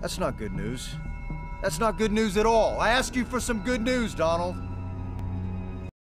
That's not good news. That's not good news at all. I ask you for some good news, Donald.